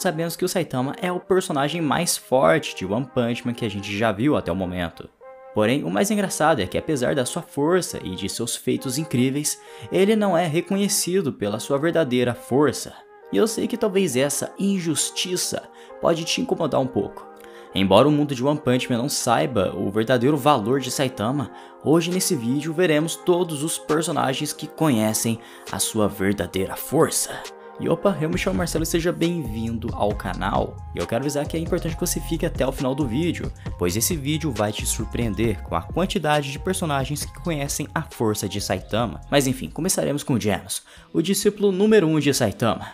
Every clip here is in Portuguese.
todos sabemos que o Saitama é o personagem mais forte de One Punch Man que a gente já viu até o momento. Porém, o mais engraçado é que apesar da sua força e de seus feitos incríveis, ele não é reconhecido pela sua verdadeira força. E eu sei que talvez essa injustiça pode te incomodar um pouco. Embora o mundo de One Punch Man não saiba o verdadeiro valor de Saitama, hoje nesse vídeo veremos todos os personagens que conhecem a sua verdadeira força. E opa, eu me chamo Marcelo e seja bem-vindo ao canal. E eu quero avisar que é importante que você fique até o final do vídeo, pois esse vídeo vai te surpreender com a quantidade de personagens que conhecem a força de Saitama. Mas enfim, começaremos com Genos, o discípulo número 1 um de Saitama.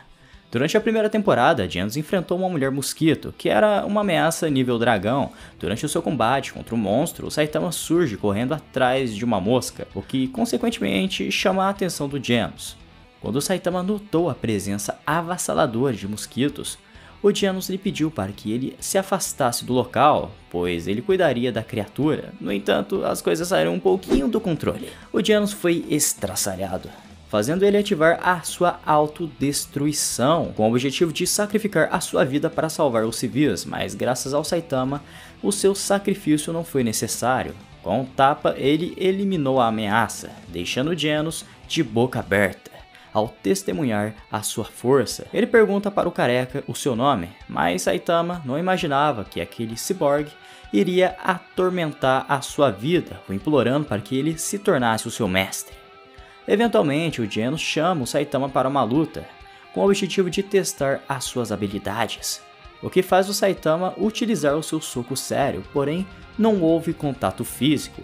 Durante a primeira temporada, Genos enfrentou uma mulher mosquito, que era uma ameaça nível dragão. Durante o seu combate contra o monstro, o Saitama surge correndo atrás de uma mosca, o que consequentemente chama a atenção do Genos. Quando Saitama notou a presença avassaladora de mosquitos, o Janus lhe pediu para que ele se afastasse do local, pois ele cuidaria da criatura. No entanto, as coisas saíram um pouquinho do controle. O Janus foi estraçalhado, fazendo ele ativar a sua autodestruição, com o objetivo de sacrificar a sua vida para salvar os civis, mas graças ao Saitama, o seu sacrifício não foi necessário. Com um tapa, ele eliminou a ameaça, deixando Janus de boca aberta ao testemunhar a sua força. Ele pergunta para o careca o seu nome, mas Saitama não imaginava que aquele cyborg iria atormentar a sua vida, o implorando para que ele se tornasse o seu mestre. Eventualmente, o Genos chama o Saitama para uma luta, com o objetivo de testar as suas habilidades, o que faz o Saitama utilizar o seu soco sério, porém não houve contato físico.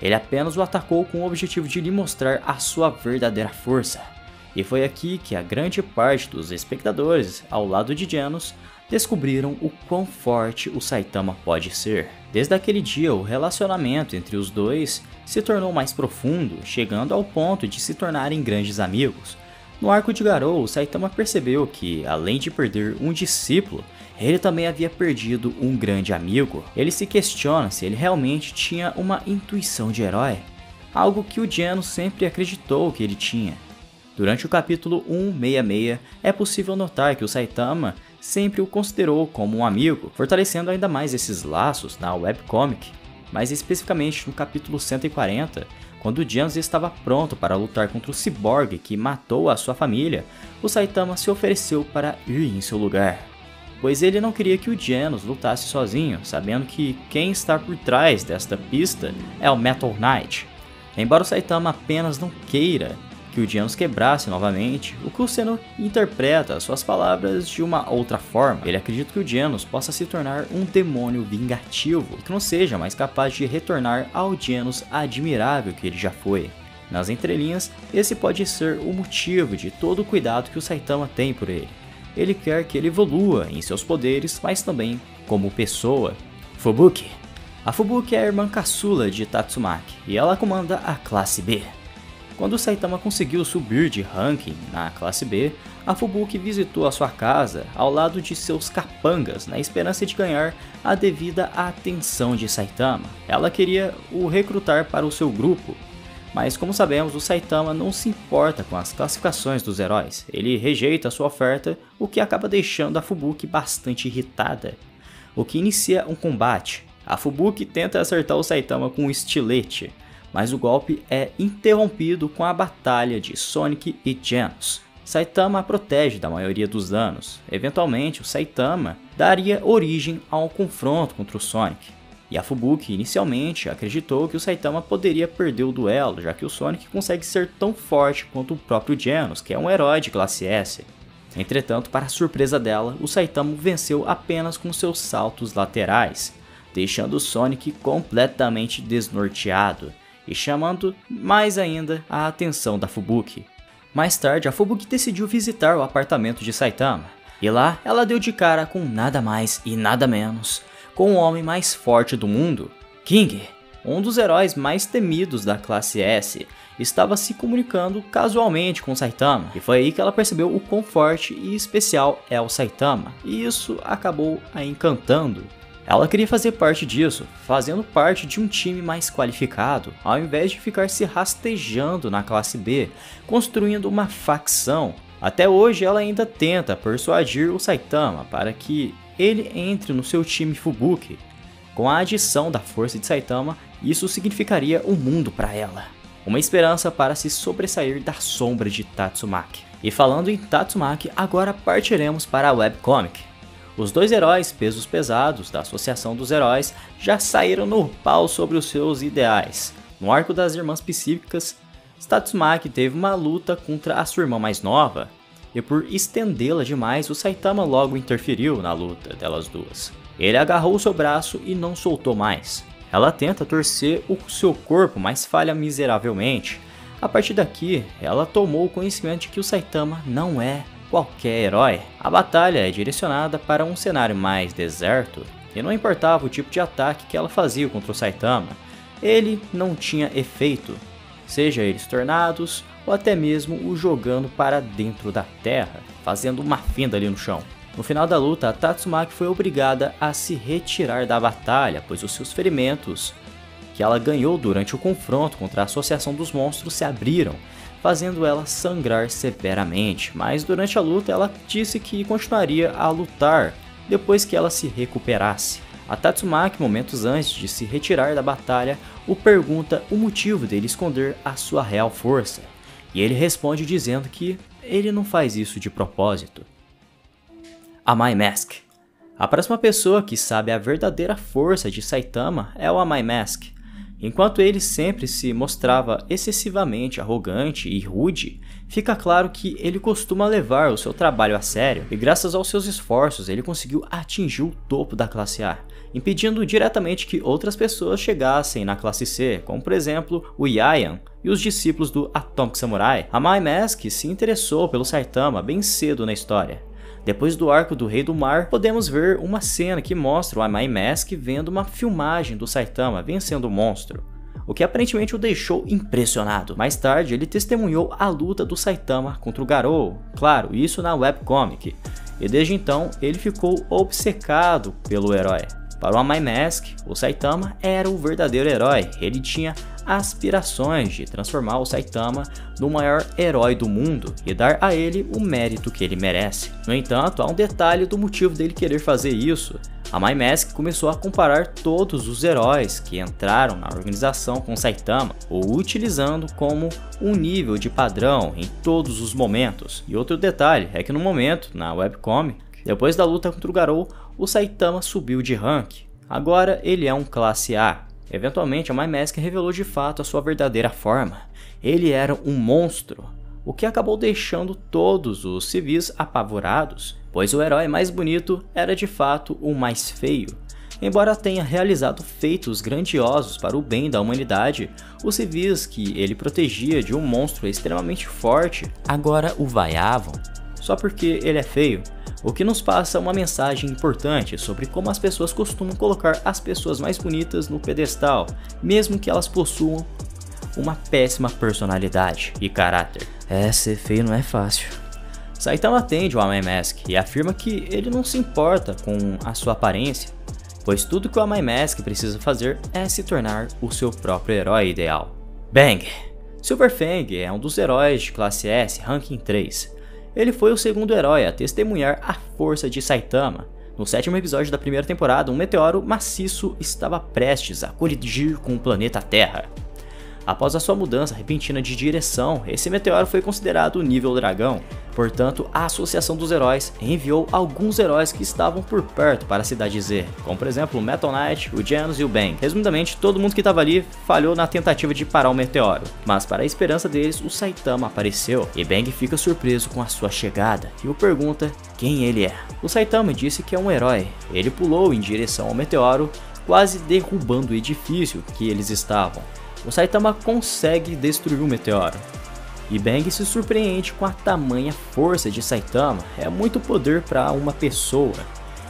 Ele apenas o atacou com o objetivo de lhe mostrar a sua verdadeira força. E foi aqui que a grande parte dos espectadores, ao lado de Genos, descobriram o quão forte o Saitama pode ser. Desde aquele dia, o relacionamento entre os dois se tornou mais profundo, chegando ao ponto de se tornarem grandes amigos. No arco de Garou, o Saitama percebeu que, além de perder um discípulo, ele também havia perdido um grande amigo. Ele se questiona se ele realmente tinha uma intuição de herói, algo que o Genos sempre acreditou que ele tinha. Durante o capítulo 166, é possível notar que o Saitama sempre o considerou como um amigo, fortalecendo ainda mais esses laços na webcomic. Mais especificamente no capítulo 140, quando Genos estava pronto para lutar contra o cyborg que matou a sua família, o Saitama se ofereceu para ir em seu lugar. Pois ele não queria que o Genos lutasse sozinho, sabendo que quem está por trás desta pista é o Metal Knight. Embora o Saitama apenas não queira, que o Genos quebrasse novamente, o Kuseno interpreta suas palavras de uma outra forma. Ele acredita que o Genos possa se tornar um demônio vingativo e que não seja mais capaz de retornar ao Genos admirável que ele já foi. Nas entrelinhas, esse pode ser o motivo de todo o cuidado que o Saitama tem por ele. Ele quer que ele evolua em seus poderes, mas também como pessoa. Fubuki A Fubuki é a irmã caçula de Tatsumaki, e ela comanda a classe B. Quando Saitama conseguiu subir de ranking na classe B, a Fubuki visitou a sua casa ao lado de seus capangas na esperança de ganhar a devida atenção de Saitama. Ela queria o recrutar para o seu grupo, mas como sabemos, o Saitama não se importa com as classificações dos heróis. Ele rejeita sua oferta, o que acaba deixando a Fubuki bastante irritada. O que inicia um combate. A Fubuki tenta acertar o Saitama com um estilete, mas o golpe é interrompido com a batalha de Sonic e Genos. Saitama a protege da maioria dos danos. Eventualmente, o Saitama daria origem a um confronto contra o Sonic. E a Fubuki inicialmente acreditou que o Saitama poderia perder o duelo, já que o Sonic consegue ser tão forte quanto o próprio Genos, que é um herói de classe S. Entretanto, para surpresa dela, o Saitama venceu apenas com seus saltos laterais, deixando o Sonic completamente desnorteado e chamando mais ainda a atenção da Fubuki. Mais tarde, a Fubuki decidiu visitar o apartamento de Saitama, e lá ela deu de cara com nada mais e nada menos com o homem mais forte do mundo, King, um dos heróis mais temidos da classe S, estava se comunicando casualmente com Saitama, e foi aí que ela percebeu o quão forte e especial é o Saitama, e isso acabou a encantando. Ela queria fazer parte disso, fazendo parte de um time mais qualificado, ao invés de ficar se rastejando na classe B, construindo uma facção. Até hoje ela ainda tenta persuadir o Saitama para que ele entre no seu time Fubuki. Com a adição da força de Saitama, isso significaria um mundo para ela. Uma esperança para se sobressair da sombra de Tatsumaki. E falando em Tatsumaki, agora partiremos para a webcomic. Os dois heróis pesos pesados da Associação dos Heróis já saíram no pau sobre os seus ideais. No arco das Irmãs Pacíficas, Tatsumaki teve uma luta contra a sua irmã mais nova, e por estendê-la demais, o Saitama logo interferiu na luta delas duas. Ele agarrou seu braço e não soltou mais. Ela tenta torcer o seu corpo, mas falha miseravelmente. A partir daqui, ela tomou conhecimento de que o Saitama não é qualquer herói. A batalha é direcionada para um cenário mais deserto, e não importava o tipo de ataque que ela fazia contra o Saitama, ele não tinha efeito, seja eles tornados ou até mesmo o jogando para dentro da terra, fazendo uma fenda ali no chão. No final da luta, a Tatsumaki foi obrigada a se retirar da batalha, pois os seus ferimentos que ela ganhou durante o confronto contra a Associação dos Monstros se abriram, fazendo ela sangrar severamente, mas durante a luta ela disse que continuaria a lutar depois que ela se recuperasse. A Tatsumaki, momentos antes de se retirar da batalha, o pergunta o motivo dele esconder a sua real força, e ele responde dizendo que ele não faz isso de propósito a My Mask. A próxima pessoa que sabe a verdadeira força de Saitama é o Amai Mask. Enquanto ele sempre se mostrava excessivamente arrogante e rude, fica claro que ele costuma levar o seu trabalho a sério e graças aos seus esforços ele conseguiu atingir o topo da classe A, impedindo diretamente que outras pessoas chegassem na classe C, como por exemplo o Yayan e os discípulos do Atomic Samurai. Amai Mask se interessou pelo Saitama bem cedo na história depois do arco do Rei do Mar, podemos ver uma cena que mostra o Amai Mask vendo uma filmagem do Saitama vencendo o monstro, o que aparentemente o deixou impressionado. Mais tarde, ele testemunhou a luta do Saitama contra o Garou, claro, isso na webcomic, e desde então ele ficou obcecado pelo herói. Para o Amai Mask, o Saitama era o verdadeiro herói, ele tinha aspirações de transformar o Saitama no maior herói do mundo e dar a ele o mérito que ele merece. No entanto, há um detalhe do motivo dele querer fazer isso. A My Mask começou a comparar todos os heróis que entraram na organização com Saitama, o utilizando como um nível de padrão em todos os momentos. E outro detalhe é que no momento, na webcomic, depois da luta contra o Garou, o Saitama subiu de rank. Agora ele é um classe A, Eventualmente, a My Mask revelou de fato a sua verdadeira forma. Ele era um monstro, o que acabou deixando todos os civis apavorados, pois o herói mais bonito era de fato o mais feio. Embora tenha realizado feitos grandiosos para o bem da humanidade, os civis que ele protegia de um monstro extremamente forte agora o vaiavam, só porque ele é feio o que nos passa uma mensagem importante sobre como as pessoas costumam colocar as pessoas mais bonitas no pedestal, mesmo que elas possuam uma péssima personalidade e caráter. É, ser feio não é fácil. Saitama atende o Amai Mask e afirma que ele não se importa com a sua aparência, pois tudo que o Amai Mask precisa fazer é se tornar o seu próprio herói ideal. Bang! Silver Fang é um dos heróis de classe S, ranking 3, ele foi o segundo herói a testemunhar a força de Saitama. No sétimo episódio da primeira temporada, um meteoro maciço estava prestes a colidir com o planeta Terra. Após a sua mudança repentina de direção, esse meteoro foi considerado nível dragão. Portanto, a Associação dos Heróis enviou alguns heróis que estavam por perto para a cidade Z, como por exemplo o Metal Knight, o Janus e o Bang. Resumidamente, todo mundo que estava ali falhou na tentativa de parar o meteoro, mas para a esperança deles, o Saitama apareceu e Bang fica surpreso com a sua chegada e o pergunta quem ele é. O Saitama disse que é um herói. Ele pulou em direção ao meteoro, quase derrubando o edifício que eles estavam o Saitama consegue destruir o meteoro. E Bang se surpreende com a tamanha força de Saitama, é muito poder para uma pessoa.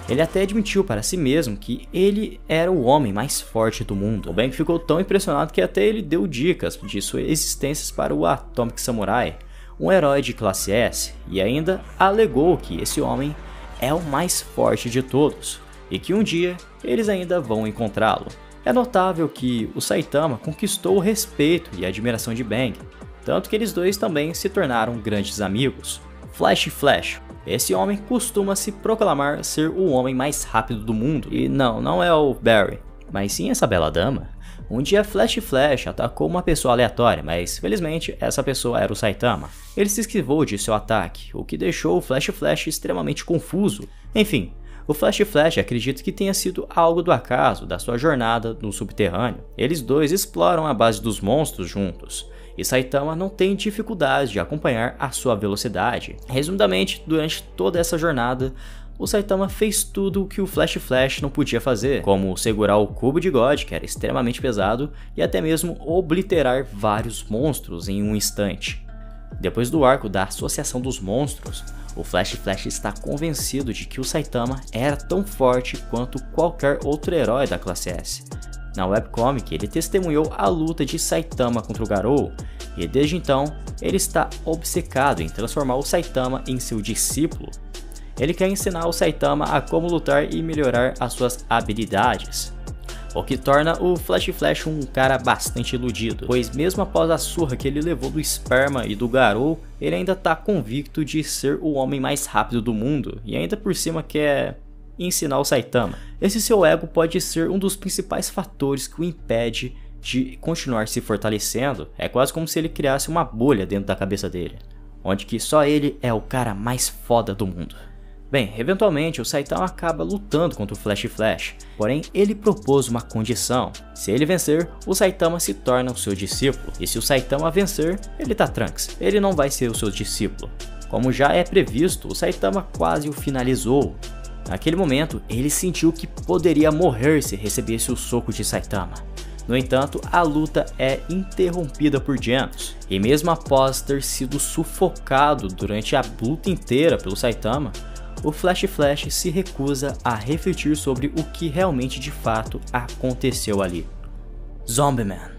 Ele até admitiu para si mesmo que ele era o homem mais forte do mundo. O Bang ficou tão impressionado que até ele deu dicas de suas existências para o Atomic Samurai, um herói de classe S, e ainda alegou que esse homem é o mais forte de todos e que um dia eles ainda vão encontrá-lo. É notável que o Saitama conquistou o respeito e a admiração de Bang, tanto que eles dois também se tornaram grandes amigos. Flash Flash. Esse homem costuma se proclamar ser o homem mais rápido do mundo. E não, não é o Barry, mas sim essa bela dama. Um dia Flash Flash atacou uma pessoa aleatória, mas felizmente essa pessoa era o Saitama. Ele se esquivou de seu ataque, o que deixou o Flash Flash extremamente confuso. Enfim, o Flash Flash acredita que tenha sido algo do acaso da sua jornada no subterrâneo. Eles dois exploram a base dos monstros juntos, e Saitama não tem dificuldade de acompanhar a sua velocidade. Resumidamente, durante toda essa jornada, o Saitama fez tudo o que o Flash Flash não podia fazer, como segurar o cubo de God, que era extremamente pesado, e até mesmo obliterar vários monstros em um instante. Depois do arco da Associação dos Monstros, o Flash Flash está convencido de que o Saitama era tão forte quanto qualquer outro herói da classe S. Na webcomic, ele testemunhou a luta de Saitama contra o Garou, e desde então, ele está obcecado em transformar o Saitama em seu discípulo, ele quer ensinar o Saitama a como lutar e melhorar as suas habilidades. O que torna o Flash Flash um cara bastante iludido, pois mesmo após a surra que ele levou do Sperma e do Garou, ele ainda está convicto de ser o homem mais rápido do mundo e ainda por cima quer ensinar o Saitama. Esse seu ego pode ser um dos principais fatores que o impede de continuar se fortalecendo, é quase como se ele criasse uma bolha dentro da cabeça dele, onde que só ele é o cara mais foda do mundo. Bem, eventualmente o Saitama acaba lutando contra o Flash Flash, porém ele propôs uma condição. Se ele vencer, o Saitama se torna o seu discípulo, e se o Saitama vencer, ele tá Trunks, ele não vai ser o seu discípulo. Como já é previsto, o Saitama quase o finalizou. Naquele momento, ele sentiu que poderia morrer se recebesse o soco de Saitama. No entanto, a luta é interrompida por Genos, e mesmo após ter sido sufocado durante a luta inteira pelo Saitama, o Flash Flash se recusa a refletir sobre o que realmente de fato aconteceu ali. Zombie Man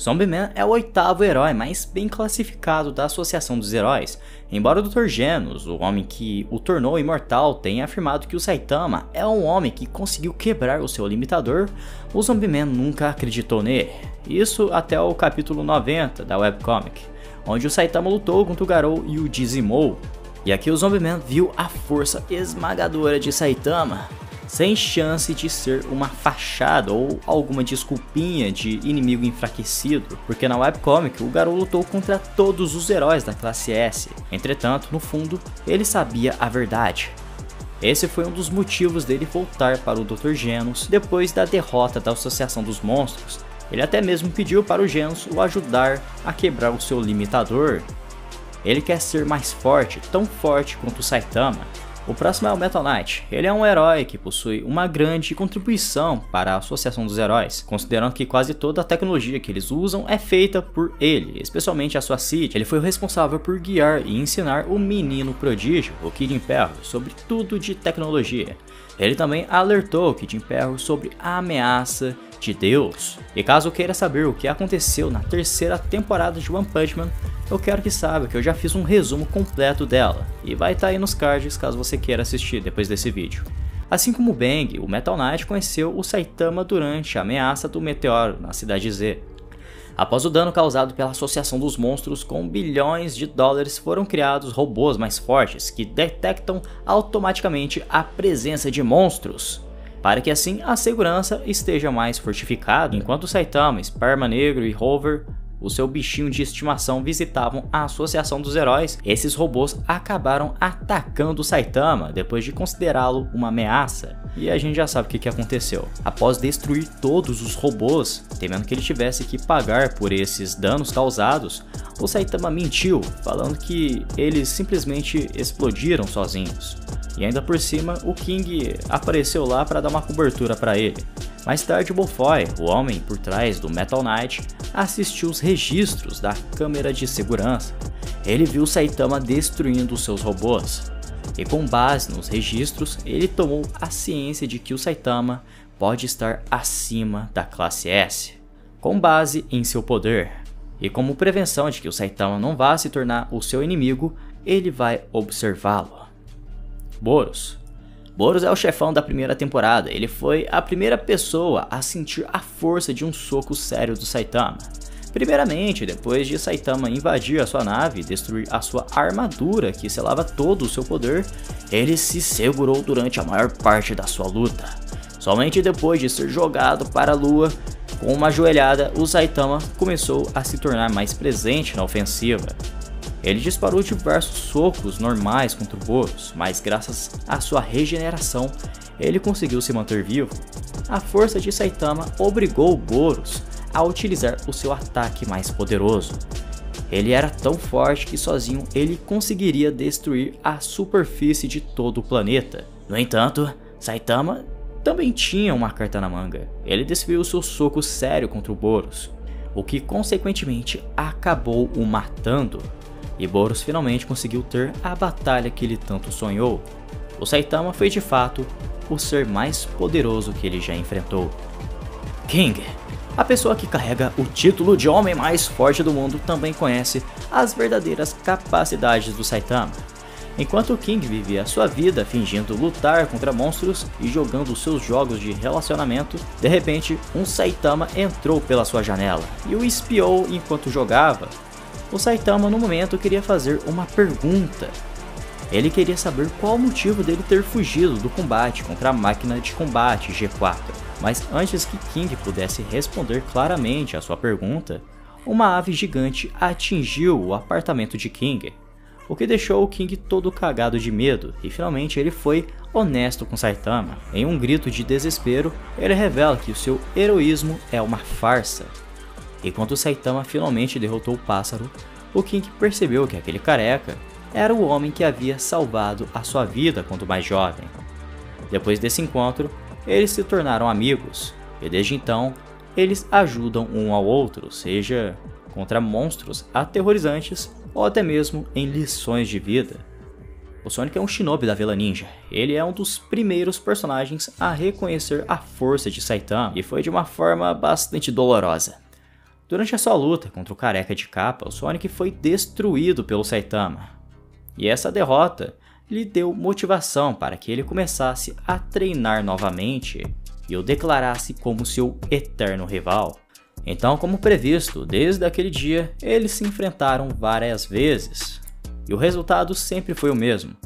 Zombie Man é o oitavo herói mais bem classificado da Associação dos Heróis, embora o Dr. Genos, o homem que o tornou imortal, tenha afirmado que o Saitama é um homem que conseguiu quebrar o seu limitador, o Zombie Man nunca acreditou nele. Isso até o capítulo 90 da webcomic, onde o Saitama lutou contra o Garou e o dizimou, e aqui o Zombie-Man viu a força esmagadora de Saitama, sem chance de ser uma fachada ou alguma desculpinha de inimigo enfraquecido, porque na webcomic o Garou lutou contra todos os heróis da classe S. Entretanto, no fundo, ele sabia a verdade. Esse foi um dos motivos dele voltar para o Dr. Genos depois da derrota da Associação dos Monstros. Ele até mesmo pediu para o Genos o ajudar a quebrar o seu limitador ele quer ser mais forte, tão forte quanto o Saitama. O próximo é o Metal Knight. Ele é um herói que possui uma grande contribuição para a Associação dos Heróis, considerando que quase toda a tecnologia que eles usam é feita por ele, especialmente a sua Cid. Ele foi o responsável por guiar e ensinar o menino prodígio, o Kid Imperro, sobre tudo de tecnologia. Ele também alertou Kid Imperro sobre a ameaça de Deus. E caso queira saber o que aconteceu na terceira temporada de One Punch Man, eu quero que saiba que eu já fiz um resumo completo dela, e vai estar tá aí nos cards caso você queira assistir depois desse vídeo. Assim como Bang, o Metal Knight conheceu o Saitama durante a ameaça do meteoro na cidade Z. Após o dano causado pela associação dos monstros, com bilhões de dólares foram criados robôs mais fortes que detectam automaticamente a presença de monstros, para que assim a segurança esteja mais fortificada, enquanto Saitama, Sperma Negro e Hover o seu bichinho de estimação visitavam a Associação dos Heróis, esses robôs acabaram atacando Saitama depois de considerá-lo uma ameaça. E a gente já sabe o que, que aconteceu. Após destruir todos os robôs, temendo que ele tivesse que pagar por esses danos causados, o Saitama mentiu, falando que eles simplesmente explodiram sozinhos. E ainda por cima, o King apareceu lá para dar uma cobertura para ele. Mais tarde, Bofoy, o homem por trás do Metal Knight, assistiu os registros da câmera de segurança. Ele viu Saitama destruindo seus robôs. E com base nos registros, ele tomou a ciência de que o Saitama pode estar acima da classe S, com base em seu poder. E como prevenção de que o Saitama não vá se tornar o seu inimigo, ele vai observá-lo. Boros Boros é o chefão da primeira temporada, ele foi a primeira pessoa a sentir a força de um soco sério do Saitama. Primeiramente, depois de Saitama invadir a sua nave e destruir a sua armadura que selava todo o seu poder, ele se segurou durante a maior parte da sua luta. Somente depois de ser jogado para a lua, com uma joelhada, o Saitama começou a se tornar mais presente na ofensiva. Ele disparou diversos socos normais contra o Boros, mas graças à sua regeneração, ele conseguiu se manter vivo. A força de Saitama obrigou o Boros a utilizar o seu ataque mais poderoso. Ele era tão forte que sozinho ele conseguiria destruir a superfície de todo o planeta. No entanto, Saitama também tinha uma carta na manga. Ele desviou seu soco sério contra o Boros, o que consequentemente acabou o matando. E Boros finalmente conseguiu ter a batalha que ele tanto sonhou. O Saitama foi de fato o ser mais poderoso que ele já enfrentou. King a pessoa que carrega o título de homem mais forte do mundo também conhece as verdadeiras capacidades do Saitama. Enquanto King vivia sua vida fingindo lutar contra monstros e jogando seus jogos de relacionamento, de repente um Saitama entrou pela sua janela e o espiou enquanto jogava. O Saitama no momento queria fazer uma pergunta. Ele queria saber qual o motivo dele ter fugido do combate contra a máquina de combate G4. Mas antes que King pudesse responder claramente a sua pergunta, uma ave gigante atingiu o apartamento de King, o que deixou o King todo cagado de medo e finalmente ele foi honesto com Saitama. Em um grito de desespero, ele revela que o seu heroísmo é uma farsa. E quando Saitama finalmente derrotou o pássaro, o King percebeu que aquele careca era o homem que havia salvado a sua vida quando mais jovem. Depois desse encontro, eles se tornaram amigos, e desde então eles ajudam um ao outro, seja contra monstros aterrorizantes ou até mesmo em lições de vida. O Sonic é um shinobi da Vila Ninja. Ele é um dos primeiros personagens a reconhecer a força de Saitama e foi de uma forma bastante dolorosa. Durante a sua luta contra o careca de capa, o Sonic foi destruído pelo Saitama. E essa derrota lhe deu motivação para que ele começasse a treinar novamente e o declarasse como seu eterno rival. Então, como previsto, desde aquele dia eles se enfrentaram várias vezes e o resultado sempre foi o mesmo.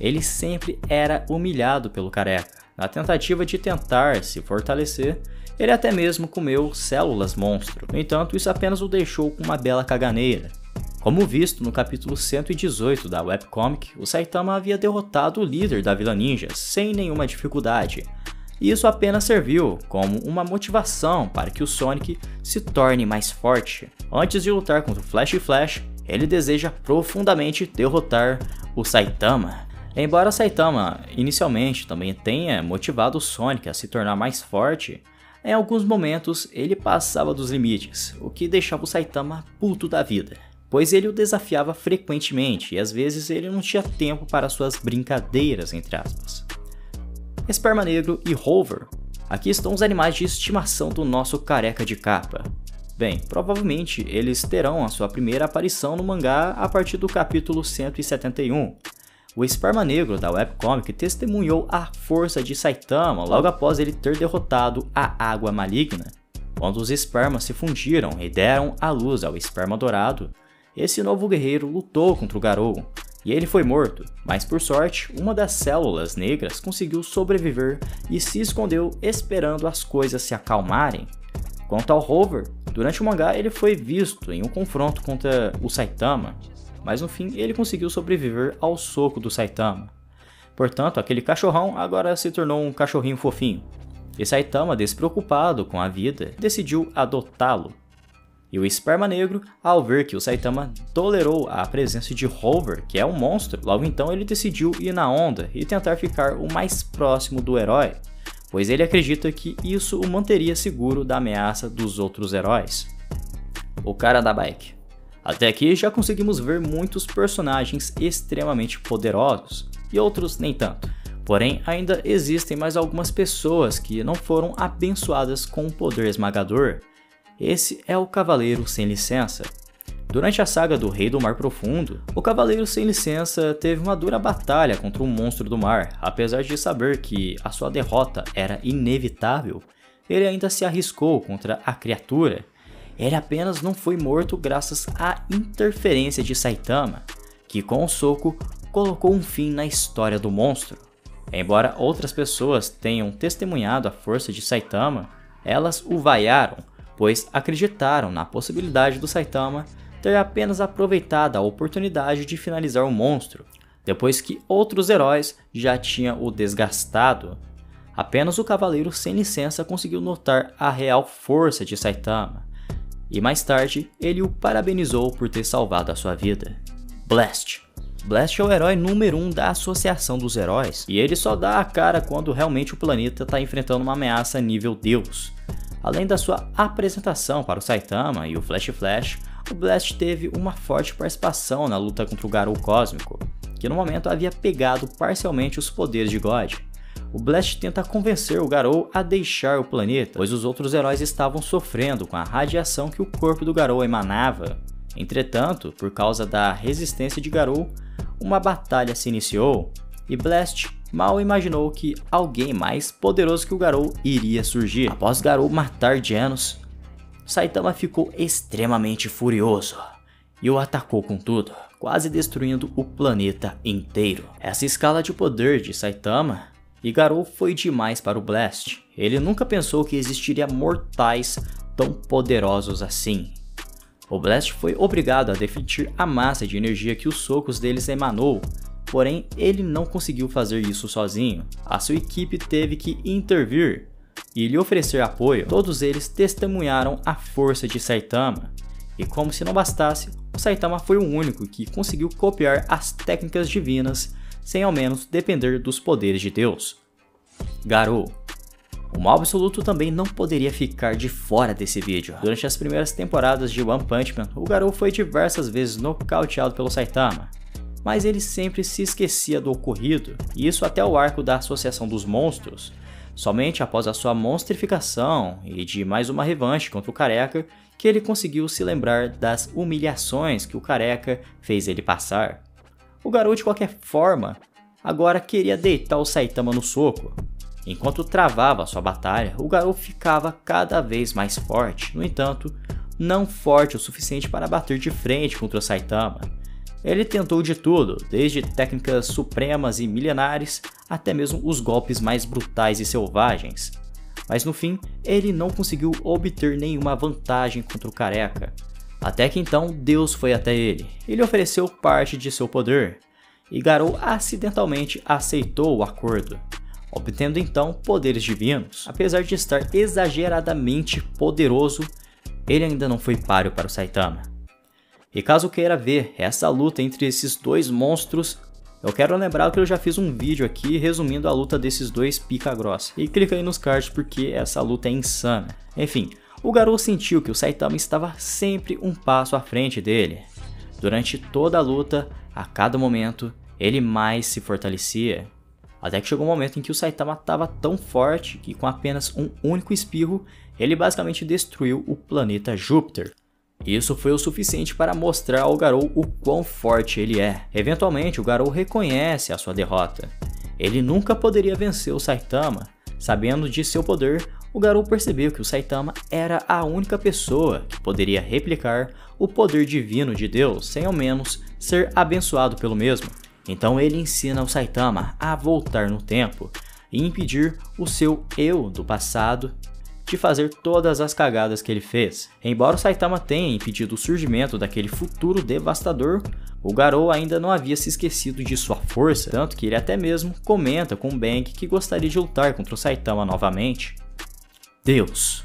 Ele sempre era humilhado pelo careca. Na tentativa de tentar se fortalecer, ele até mesmo comeu células monstro. No entanto, isso apenas o deixou com uma bela caganeira como visto no capítulo 118 da webcomic, o Saitama havia derrotado o líder da Vila Ninja sem nenhuma dificuldade. E isso apenas serviu como uma motivação para que o Sonic se torne mais forte. Antes de lutar contra o Flash Flash, ele deseja profundamente derrotar o Saitama. Embora Saitama inicialmente também tenha motivado o Sonic a se tornar mais forte, em alguns momentos ele passava dos limites, o que deixava o Saitama puto da vida pois ele o desafiava frequentemente e às vezes ele não tinha tempo para suas brincadeiras, entre aspas. Esperma Negro e Rover. Aqui estão os animais de estimação do nosso careca de capa. Bem, provavelmente eles terão a sua primeira aparição no mangá a partir do capítulo 171. O Esperma Negro da webcomic testemunhou a força de Saitama logo após ele ter derrotado a Água Maligna. Quando os espermas se fundiram e deram à luz ao esperma dourado, esse novo guerreiro lutou contra o Garou, e ele foi morto, mas por sorte, uma das células negras conseguiu sobreviver e se escondeu esperando as coisas se acalmarem. Quanto ao Rover, durante o mangá ele foi visto em um confronto contra o Saitama, mas no fim ele conseguiu sobreviver ao soco do Saitama. Portanto, aquele cachorrão agora se tornou um cachorrinho fofinho. E Saitama, despreocupado com a vida, decidiu adotá-lo. E o Esperma Negro, ao ver que o Saitama tolerou a presença de Hover, que é um monstro, logo então ele decidiu ir na onda e tentar ficar o mais próximo do herói, pois ele acredita que isso o manteria seguro da ameaça dos outros heróis. O cara da bike. Até aqui já conseguimos ver muitos personagens extremamente poderosos, e outros nem tanto. Porém, ainda existem mais algumas pessoas que não foram abençoadas com um poder esmagador, esse é o Cavaleiro Sem Licença. Durante a saga do Rei do Mar Profundo, o Cavaleiro Sem Licença teve uma dura batalha contra um monstro do mar. Apesar de saber que a sua derrota era inevitável, ele ainda se arriscou contra a criatura. Ele apenas não foi morto graças à interferência de Saitama, que com o soco colocou um fim na história do monstro. Embora outras pessoas tenham testemunhado a força de Saitama, elas o vaiaram, pois acreditaram na possibilidade do Saitama ter apenas aproveitado a oportunidade de finalizar o monstro, depois que outros heróis já tinham o desgastado. Apenas o cavaleiro sem licença conseguiu notar a real força de Saitama, e mais tarde ele o parabenizou por ter salvado a sua vida. Blast Blast é o herói número 1 um da Associação dos Heróis, e ele só dá a cara quando realmente o planeta está enfrentando uma ameaça nível Deus. Além da sua apresentação para o Saitama e o Flash Flash, o Blast teve uma forte participação na luta contra o Garou Cósmico, que no momento havia pegado parcialmente os poderes de God. O Blast tenta convencer o Garou a deixar o planeta, pois os outros heróis estavam sofrendo com a radiação que o corpo do Garou emanava. Entretanto, por causa da resistência de Garou, uma batalha se iniciou e Blast mal imaginou que alguém mais poderoso que o Garou iria surgir. Após Garou matar Genos, Saitama ficou extremamente furioso e o atacou com tudo, quase destruindo o planeta inteiro. Essa escala de poder de Saitama e Garou foi demais para o Blast. Ele nunca pensou que existiria mortais tão poderosos assim. O Blast foi obrigado a defletir a massa de energia que os socos deles emanou, porém ele não conseguiu fazer isso sozinho. A sua equipe teve que intervir e lhe oferecer apoio. Todos eles testemunharam a força de Saitama, e como se não bastasse, o Saitama foi o único que conseguiu copiar as técnicas divinas sem ao menos depender dos poderes de Deus. Garou. O mal absoluto também não poderia ficar de fora desse vídeo. Durante as primeiras temporadas de One Punch Man, o Garou foi diversas vezes nocauteado pelo Saitama, mas ele sempre se esquecia do ocorrido, e isso até o arco da Associação dos Monstros. Somente após a sua monstrificação e de mais uma revanche contra o Careca que ele conseguiu se lembrar das humilhações que o Careca fez ele passar. O garoto, de qualquer forma, agora queria deitar o Saitama no soco. Enquanto travava sua batalha, o garoto ficava cada vez mais forte, no entanto, não forte o suficiente para bater de frente contra o Saitama. Ele tentou de tudo, desde técnicas supremas e milenares até mesmo os golpes mais brutais e selvagens. Mas no fim, ele não conseguiu obter nenhuma vantagem contra o careca. Até que então Deus foi até ele. Ele ofereceu parte de seu poder, e Garou acidentalmente aceitou o acordo, obtendo então poderes divinos. Apesar de estar exageradamente poderoso, ele ainda não foi páreo para o Saitama. E caso queira ver essa luta entre esses dois monstros, eu quero lembrar que eu já fiz um vídeo aqui resumindo a luta desses dois pica grossa. E clica aí nos cards porque essa luta é insana. Enfim, o Garou sentiu que o Saitama estava sempre um passo à frente dele. Durante toda a luta, a cada momento, ele mais se fortalecia. Até que chegou um momento em que o Saitama estava tão forte que com apenas um único espirro, ele basicamente destruiu o planeta Júpiter. Isso foi o suficiente para mostrar ao Garou o quão forte ele é. Eventualmente, o Garou reconhece a sua derrota. Ele nunca poderia vencer o Saitama. Sabendo de seu poder, o Garou percebeu que o Saitama era a única pessoa que poderia replicar o poder divino de Deus sem ao menos ser abençoado pelo mesmo. Então ele ensina o Saitama a voltar no tempo e impedir o seu eu do passado de fazer todas as cagadas que ele fez. Embora o Saitama tenha impedido o surgimento daquele futuro devastador, o Garou ainda não havia se esquecido de sua força, tanto que ele até mesmo comenta com Bang que gostaria de lutar contra o Saitama novamente. Deus.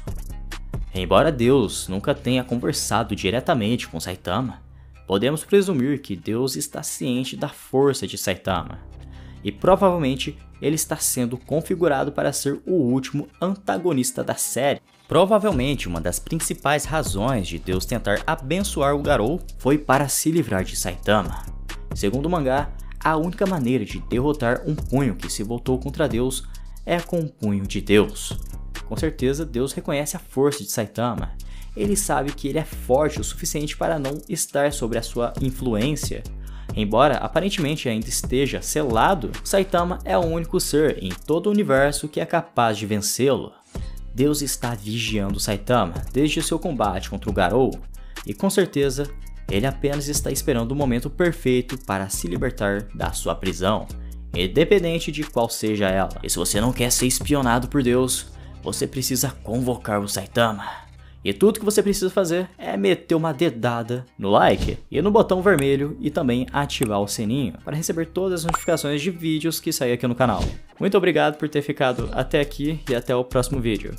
Embora Deus nunca tenha conversado diretamente com Saitama, podemos presumir que Deus está ciente da força de Saitama e provavelmente ele está sendo configurado para ser o último antagonista da série. Provavelmente uma das principais razões de Deus tentar abençoar o Garou foi para se livrar de Saitama. Segundo o mangá, a única maneira de derrotar um punho que se voltou contra Deus é com o punho de Deus. Com certeza, Deus reconhece a força de Saitama. Ele sabe que ele é forte o suficiente para não estar sob a sua influência Embora aparentemente ainda esteja selado, Saitama é o único ser em todo o universo que é capaz de vencê-lo. Deus está vigiando Saitama desde seu combate contra o Garou, e com certeza ele apenas está esperando o momento perfeito para se libertar da sua prisão, independente de qual seja ela. E se você não quer ser espionado por Deus, você precisa convocar o Saitama. E tudo que você precisa fazer é meter uma dedada no like e no botão vermelho e também ativar o sininho para receber todas as notificações de vídeos que saem aqui no canal. Muito obrigado por ter ficado até aqui e até o próximo vídeo.